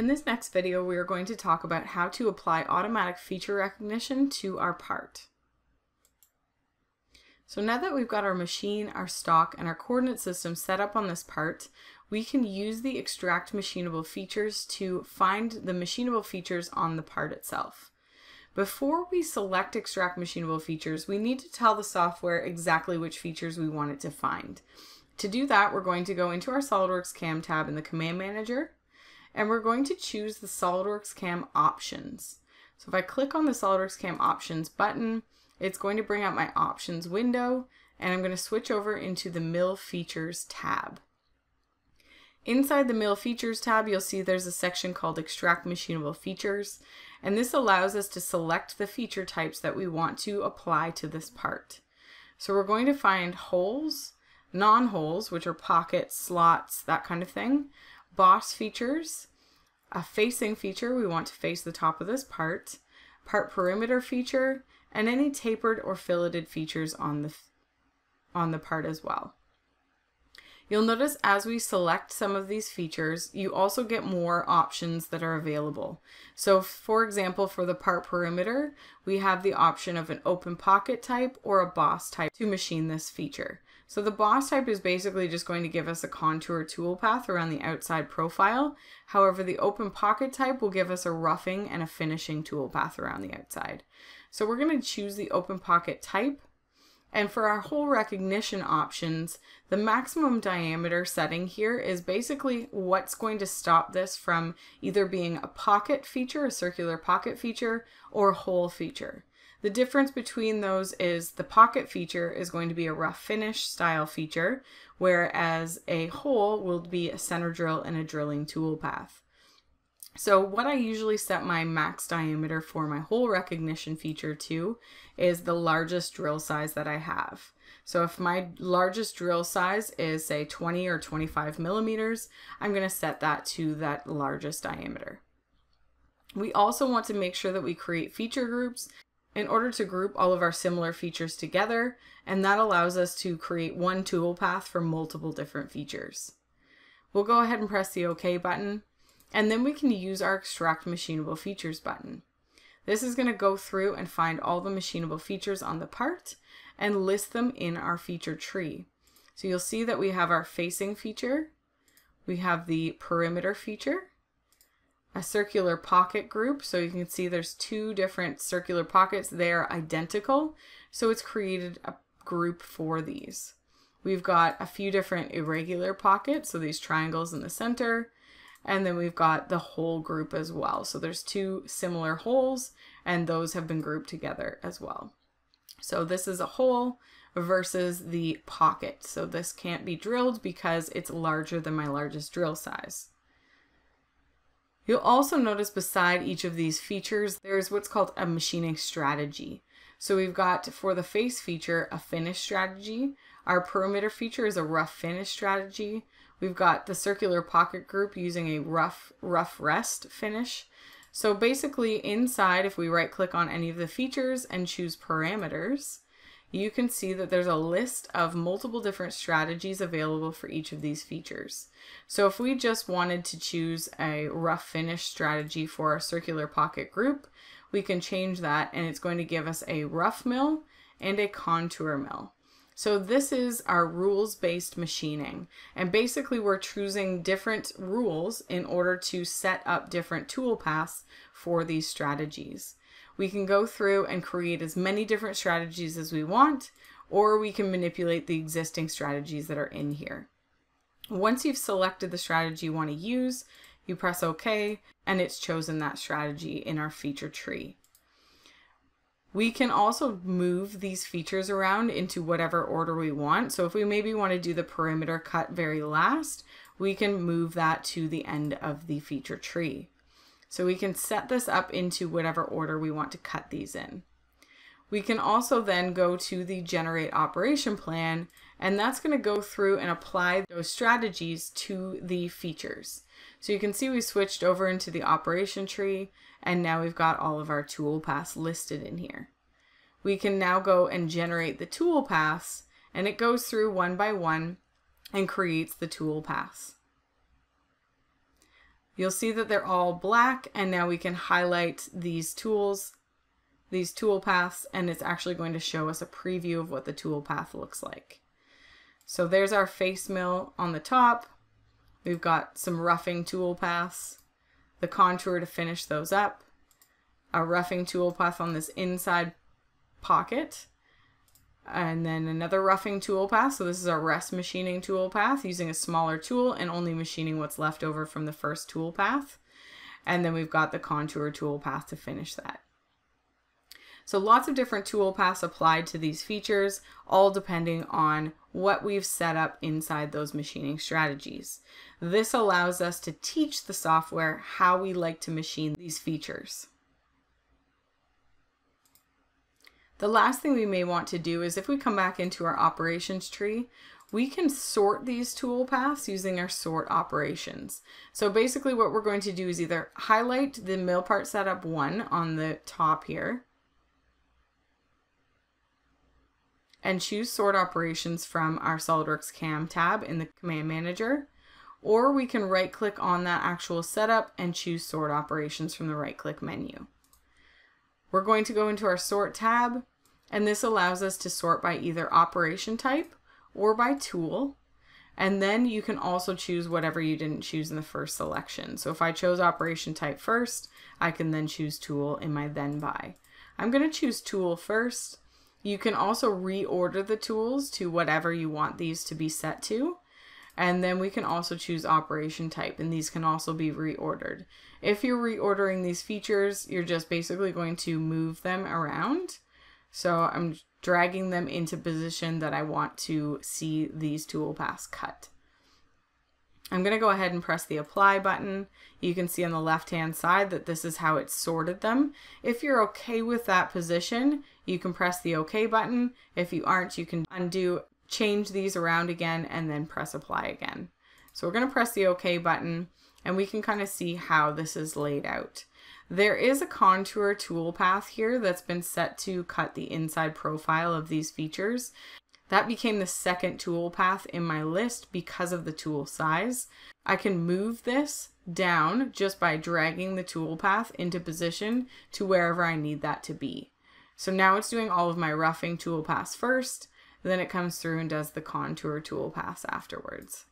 In this next video, we are going to talk about how to apply automatic feature recognition to our part. So now that we've got our machine, our stock, and our coordinate system set up on this part, we can use the extract machinable features to find the machinable features on the part itself. Before we select extract machinable features, we need to tell the software exactly which features we want it to find. To do that, we're going to go into our SOLIDWORKS CAM tab in the Command Manager, and we're going to choose the SOLIDWORKS CAM options. So if I click on the SOLIDWORKS CAM options button, it's going to bring up my options window, and I'm going to switch over into the Mill Features tab. Inside the Mill Features tab, you'll see there's a section called Extract Machinable Features, and this allows us to select the feature types that we want to apply to this part. So we're going to find holes, non-holes, which are pockets, slots, that kind of thing, boss features, a facing feature, we want to face the top of this part, part perimeter feature, and any tapered or filleted features on the, on the part as well. You'll notice as we select some of these features, you also get more options that are available. So for example, for the part perimeter, we have the option of an open pocket type or a boss type to machine this feature. So the boss type is basically just going to give us a contour toolpath around the outside profile. However, the open pocket type will give us a roughing and a finishing toolpath around the outside. So we're going to choose the open pocket type. And for our hole recognition options, the maximum diameter setting here is basically what's going to stop this from either being a pocket feature, a circular pocket feature, or a hole feature. The difference between those is the pocket feature is going to be a rough finish style feature, whereas a hole will be a center drill and a drilling tool path. So what I usually set my max diameter for my hole recognition feature to is the largest drill size that I have. So if my largest drill size is say 20 or 25 millimeters, I'm going to set that to that largest diameter. We also want to make sure that we create feature groups in order to group all of our similar features together, and that allows us to create one toolpath for multiple different features. We'll go ahead and press the OK button, and then we can use our Extract Machinable Features button. This is going to go through and find all the machinable features on the part and list them in our feature tree. So you'll see that we have our facing feature, we have the perimeter feature, a circular pocket group. So you can see there's two different circular pockets. They are identical. So it's created a group for these. We've got a few different irregular pockets. So these triangles in the center. And then we've got the hole group as well. So there's two similar holes and those have been grouped together as well. So this is a hole versus the pocket. So this can't be drilled because it's larger than my largest drill size. You'll also notice beside each of these features, there's what's called a machining strategy. So we've got for the face feature, a finish strategy. Our perimeter feature is a rough finish strategy. We've got the circular pocket group using a rough, rough rest finish. So basically inside, if we right click on any of the features and choose parameters, you can see that there's a list of multiple different strategies available for each of these features. So if we just wanted to choose a rough finish strategy for our circular pocket group, we can change that and it's going to give us a rough mill and a contour mill. So this is our rules-based machining. And basically we're choosing different rules in order to set up different tool paths for these strategies. We can go through and create as many different strategies as we want, or we can manipulate the existing strategies that are in here. Once you've selected the strategy you want to use, you press OK, and it's chosen that strategy in our feature tree. We can also move these features around into whatever order we want. So if we maybe want to do the perimeter cut very last, we can move that to the end of the feature tree. So we can set this up into whatever order we want to cut these in. We can also then go to the generate operation plan and that's going to go through and apply those strategies to the features. So you can see we switched over into the operation tree and now we've got all of our tool paths listed in here. We can now go and generate the tool paths and it goes through one by one and creates the tool paths. You'll see that they're all black and now we can highlight these tools, these tool paths, and it's actually going to show us a preview of what the tool path looks like. So there's our face mill on the top. We've got some roughing tool paths, the contour to finish those up, a roughing tool path on this inside pocket, and then another roughing tool path. So this is our rest machining tool path using a smaller tool and only machining what's left over from the first tool path. And then we've got the contour tool path to finish that. So lots of different tool paths applied to these features, all depending on what we've set up inside those machining strategies. This allows us to teach the software how we like to machine these features. The last thing we may want to do is if we come back into our operations tree, we can sort these tool paths using our sort operations. So basically what we're going to do is either highlight the mill part setup one on the top here and choose sort operations from our SOLIDWORKS CAM tab in the command manager, or we can right click on that actual setup and choose sort operations from the right click menu. We're going to go into our sort tab and this allows us to sort by either operation type or by tool. And then you can also choose whatever you didn't choose in the first selection. So if I chose operation type first, I can then choose tool in my then by. I'm going to choose tool first. You can also reorder the tools to whatever you want these to be set to. And then we can also choose operation type and these can also be reordered. If you're reordering these features, you're just basically going to move them around so I'm dragging them into position that I want to see these tool paths cut. I'm going to go ahead and press the apply button. You can see on the left hand side that this is how it sorted them. If you're okay with that position, you can press the OK button. If you aren't, you can undo, change these around again, and then press apply again. So we're going to press the OK button and we can kind of see how this is laid out. There is a contour toolpath here that's been set to cut the inside profile of these features. That became the second toolpath in my list because of the tool size. I can move this down just by dragging the toolpath into position to wherever I need that to be. So now it's doing all of my roughing toolpaths first, then it comes through and does the contour toolpaths afterwards.